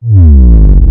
you